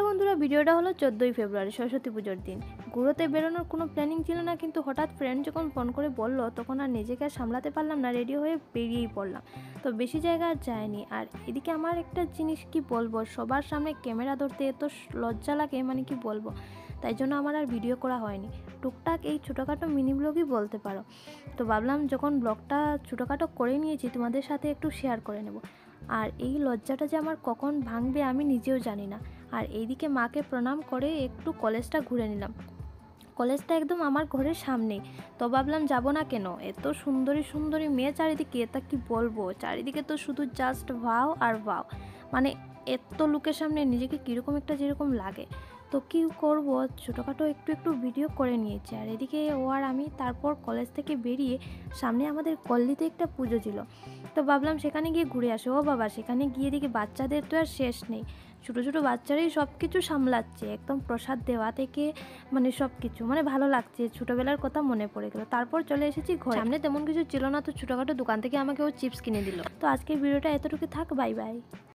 Hello বন্ধুরা, ভিডিওটা হলো চোদ্দোই ফেব্রুয়ারি, সরস্বতী পুজোর দিন। ঘুরোতে বেরোনোর কোনো প্ল্যানিং ছিল না, কিন্তু হঠাৎ ফ্রেন্ড যখন ফোন করে বলল, তখন আর নিজেকে আর সামলাতে পারলাম না রেডি হয়ে বেরিয়েই পড়লাম। তো বেশি জায়গা আর যায়নি। আর এদিকে আমার একটা জিনিস কি বলব, সবার সামনে ক্যামেরা ধরতে এত লজ্জা লাগে মানে কি বলব? তাই জন্য আমার আর ভিডিও করা হয়নি। টুকটাক এই ছোটোখাটো মিনি ব্লগই বলতে পারো। তো ভাবলাম যখন ব্লগটা ছোটোখাটো করে নিয়েছি, তোমাদের সাথে একটু শেয়ার করে নেব। আর এই লজ্জাটা যে আমার কখন ভাঙবে আমি নিজেও জানি না। আর এইদিকে মাকে প্রণাম করে একটু কলেজটা ঘুরে নিলাম। কলেজটা একদম আমার ঘরের সামনে তো ভাবলাম, যাব না কেন? এত সুন্দরী সুন্দরী মেয়ে, চারিদিকে তা কি বলব? চারিদিকে তো শুধু জাস্ট ভাও আর ভাও মানে এত লোকের সামনে নিজেকে কীরকম একটা যেরকম লাগে। তো কী করব? ছোটোখাটো একটু একটু ভিডিও করে নিয়েছি। আর এদিকে ও আর আমি তারপর কলেজ থেকে বেরিয়ে সামনে আমাদের কল্লিতে একটা পুজো ছিল। তো ভাবলাম সেখানে গিয়ে ঘুরে আসে। ও বাবা, সেখানে গিয়ে দেখি বাচ্চাদের তো আর শেষ নেই। ছোটো ছোটো বাচ্চারাই সব কিছু সামলাচ্ছে। একদম প্রসাদ দেওয়া থেকে মানে সব কিছু মানে ভালো লাগছে। ছোটোবেলার কথা মনে পড়ে গেলো। তারপর চলে এসেছি ঘরে। সামনে তেমন কিছু ছিল না। তো ছোটোখাটো দোকান থেকে আমাকে ও চিপস কিনে দিল। তো আজকের ভিডিওটা এতটুকু থাক। Bye bye.